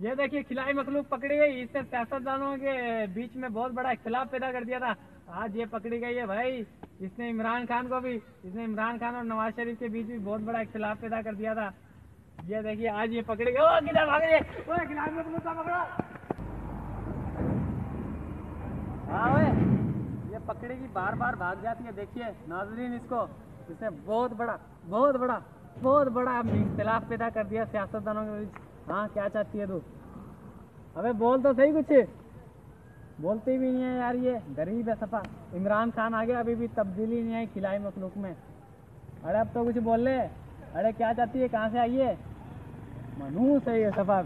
ये देखिए, खिलाई मखलूक पकड़ी गई। इसने सियासतदानों के बीच में बहुत बड़ा इख्तलाफ पैदा कर दिया था। आज ये पकड़ी गई है भाई। इसने इमरान खान को भी, इसने इमरान खान और नवाज़ शरीफ के बीच भी बहुत बड़ा इख्तलाफ पैदा कर दिया था। ये देखिए, आज ये पकड़ी गई। किधर भाग खिलाई मखलूक का पकड़ो। हाँ ये पकड़ेगी बार बार भाग जाती है। देखिए, नाजरीन इसको, इसने बहुत बड़ा बहुत बड़ा बहुत बड़ा इख्तलाफ पैदा कर दिया सियासतदानों के बीच। हाँ क्या चाहती है तू? अबे, बोल तो सही कुछ। बोलते भी नहीं है यार ये। गरीब है सफ़ा इमरान खान आ गया, अभी भी तब्दीली नहीं आई खिलाई मखलूक में। अरे, अब तो कुछ बोल ले। अरे, क्या चाहती है? कहाँ से आई है? सही है सफ़ा